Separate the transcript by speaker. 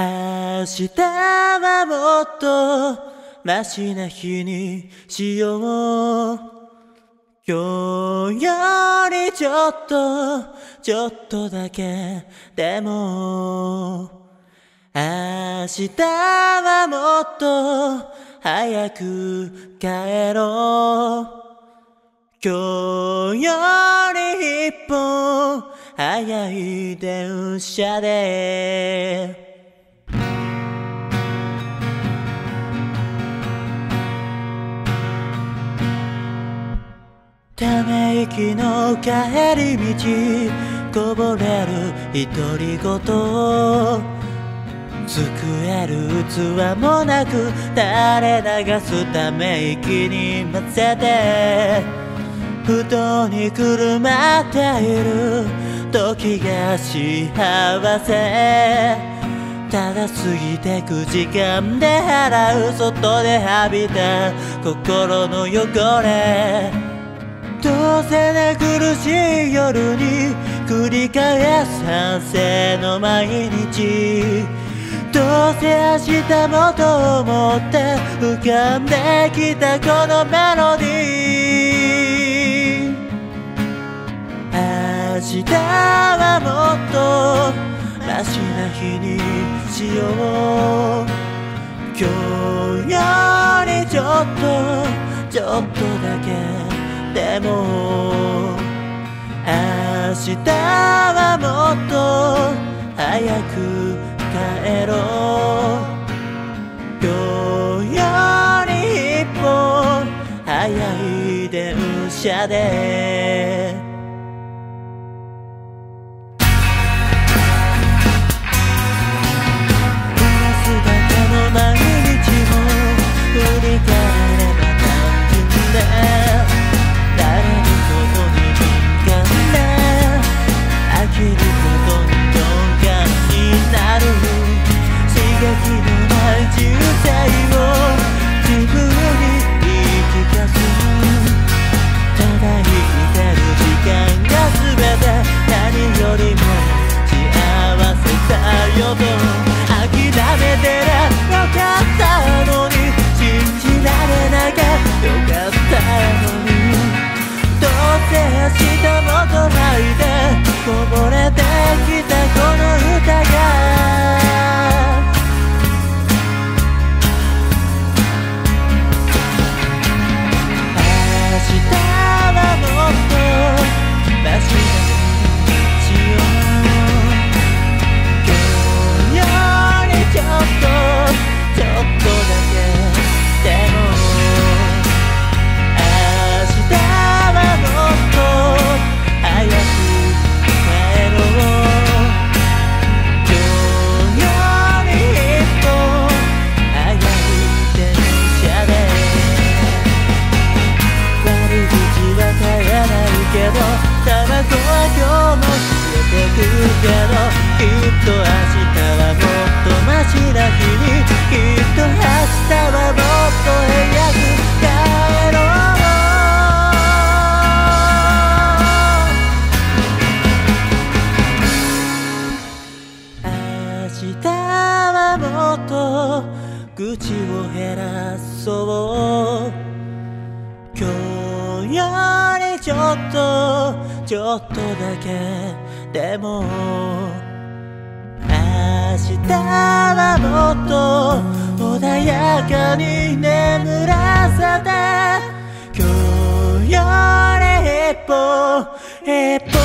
Speaker 1: 明日はもっとマシな日にしよう今日よりちょっとちょっとだけでも明日はもっと早く帰ろう。今日より一本早い電車でため息の帰り道こぼれる独り言救える器もなく垂れ流すため息に混ぜて布団にくるまっている時が幸せ。ただ過ぎてく時間で払う外で浴びた心の汚れ。どうせ寝苦しい夜に繰り返す反省の毎日。どうせ明日もと思って浮かんできたこのメロディー。明日はもっとマシな日にしよう。今日よりちょっとちょっとだけ。でも明日はもっと早く帰ろう。今日より一歩早い電車でだタバコは今日も消えてくけどきっと明日はもっとマシな日に。きっと明日はもっと早く帰ろう。明日はもっと口を減らそう。今日よりちょっとちょっとだけでも明日はもっと穏やかに眠らせて今日より一歩一歩